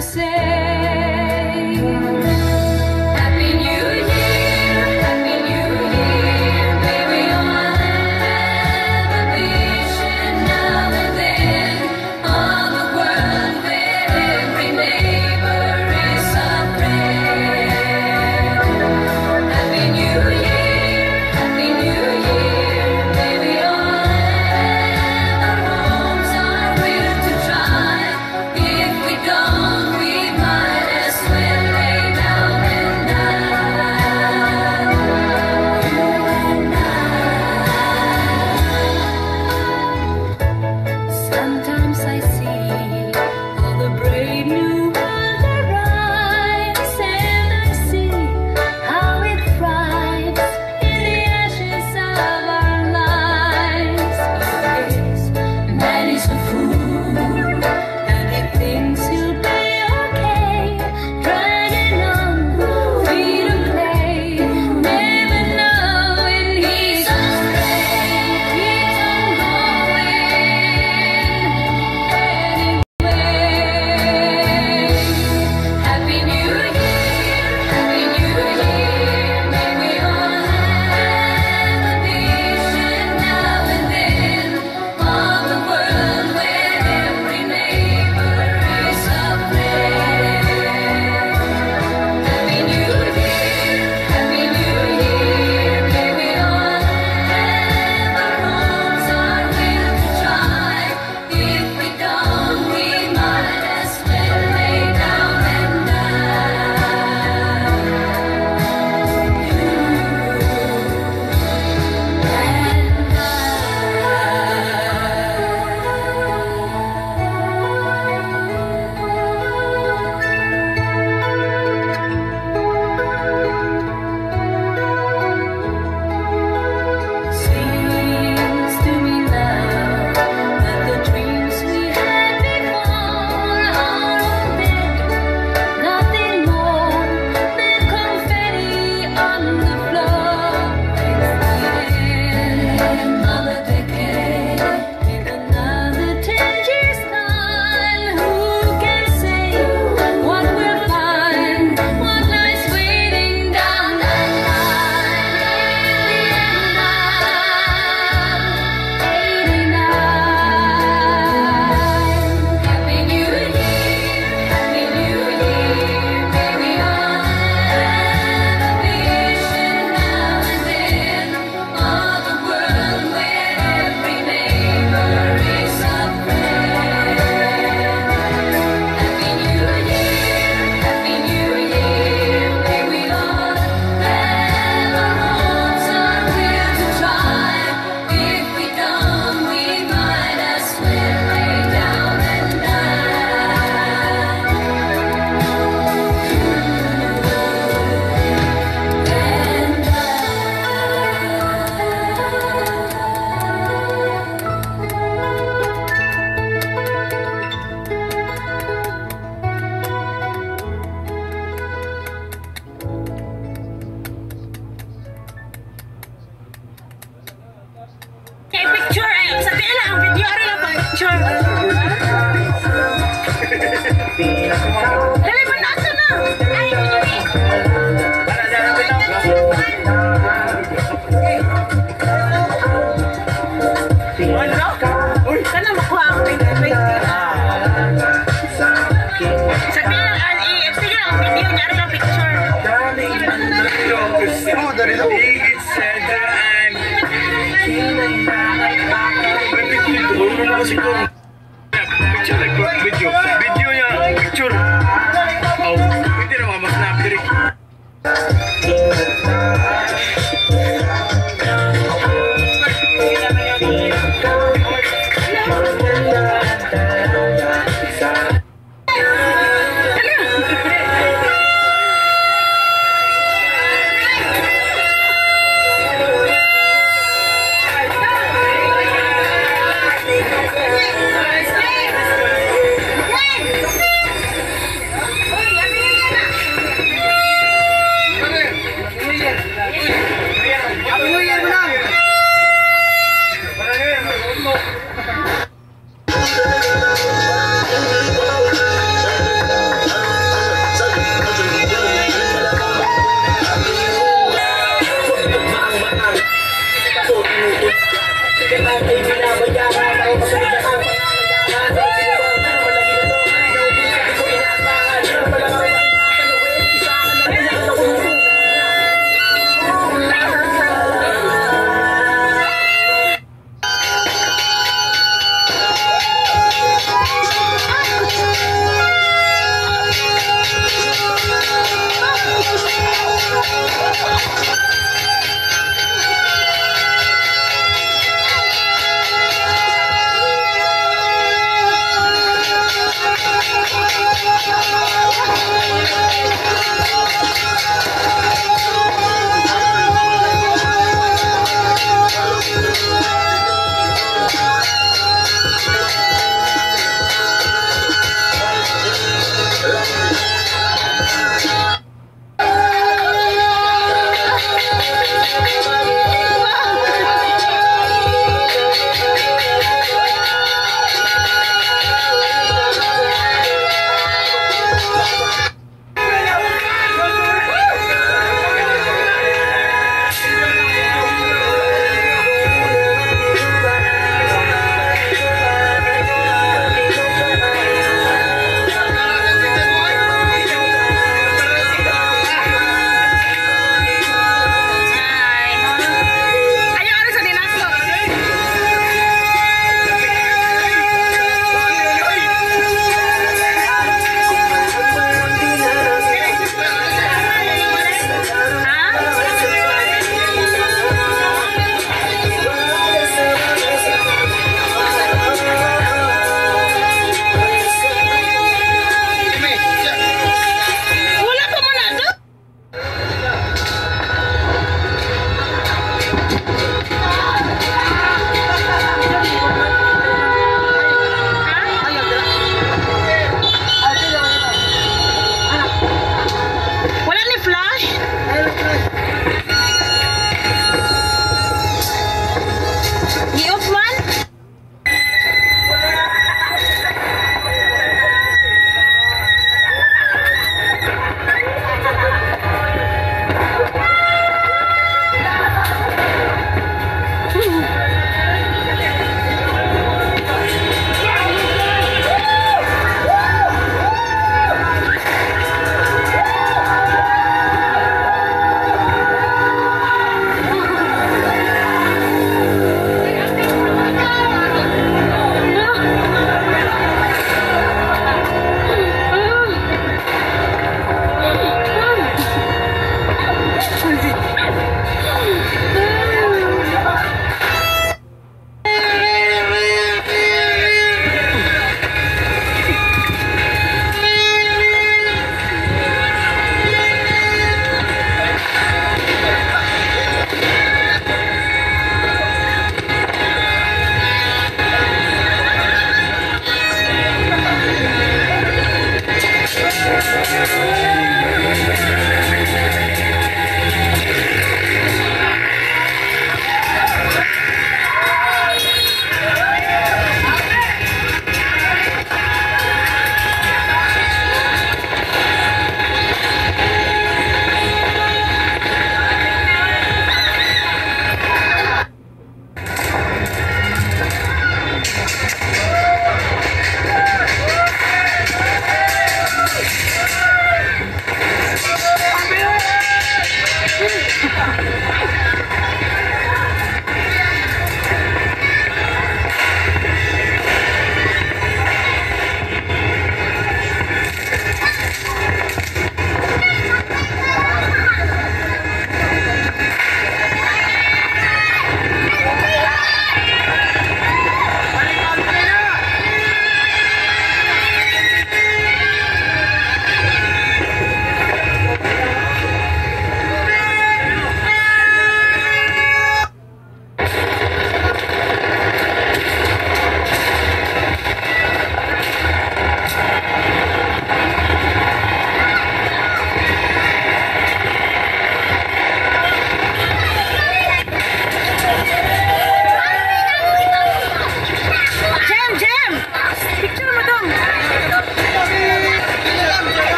say